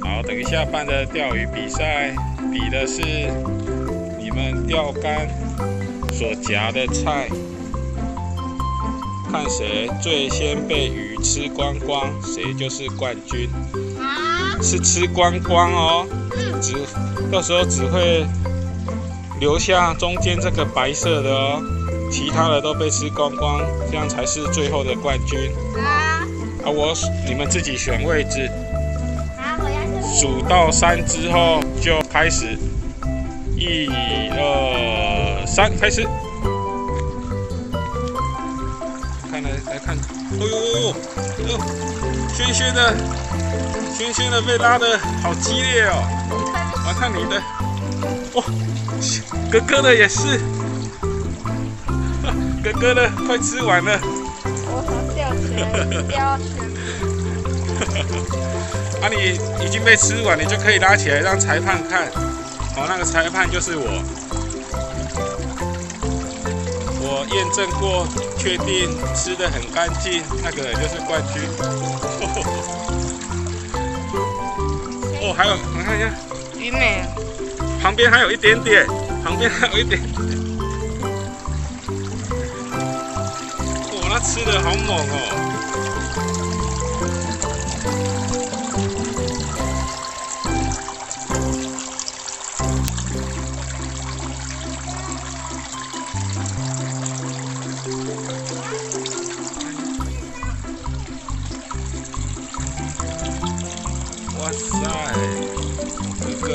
好，等一下办的钓鱼比赛，比的是你们钓竿所夹的菜，看谁最先被鱼吃光光，谁就是冠军。啊，是吃光光哦，只到时候只会留下中间这个白色的哦，其他的都被吃光光，这样才是最后的冠军。啊，啊，我你们自己选位置，好，我要数到三之后就开始，一二三，开始。来来看，哎呦呦呦，哎呦，轩轩的，轩轩的被拉的好激烈哦。我看你的，哦，哥哥的也是，哥哥的快吃完了。我想掉钱，掉钱，啊，你已经被吃完，你就可以拉起来让裁判看。哦，那个裁判就是我。我验证过，确定吃的很干净，那个人就是冠军。哦，还有，我看一下，鱼美，旁边还有一点点，旁边还有一点點。哇，那吃的好猛哦！塞，哥哥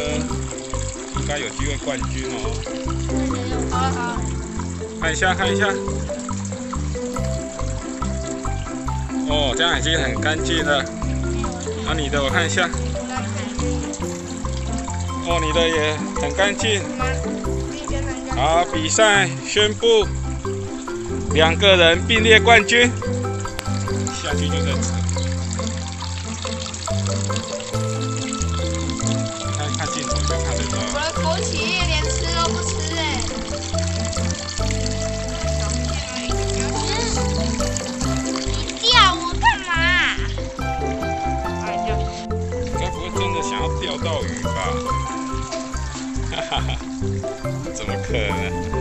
应该有机会冠军哦！好好，看一下，看一下。哦，这样已经很干净了。啊，你的我看一下。哦，你的也很干净。好，比赛宣布，两个人并列冠军。下去就在钓到鱼吧？哈哈哈，怎么可能？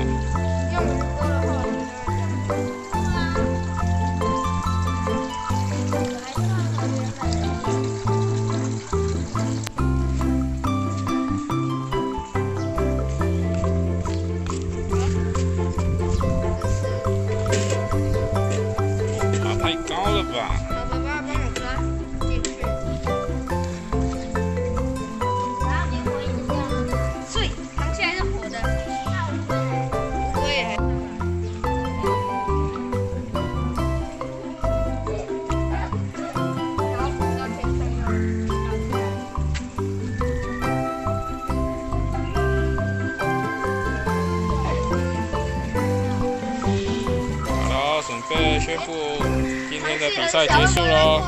宣布今天的比赛结束喽。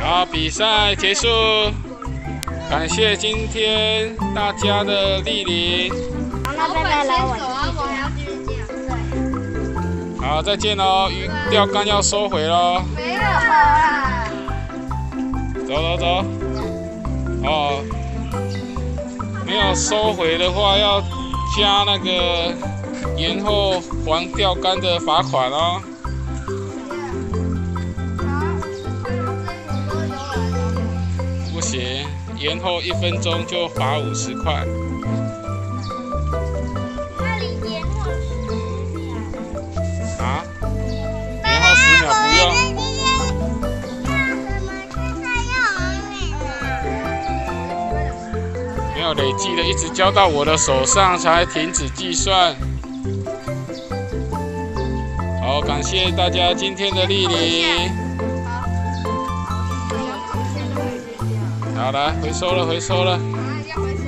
好，比赛结束，感谢今天大家的莅临。好，那拜拜了，我啊，我还要继续讲。好，再见喽，鱼钓竿要收回喽，没有收回的话要加那个延后还钓竿的罚款哦。不行，延后一分钟就罚五十块。那里延后啊？延后十秒不用。累计的，一直交到我的手上才停止计算。好，感谢大家今天的莅临。好，来回收了，回收了。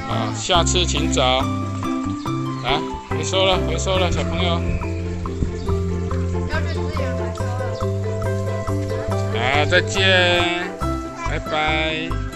啊，下次请早。来，回收了，回收了，小朋友。要去资源回收了。好，再见，拜拜。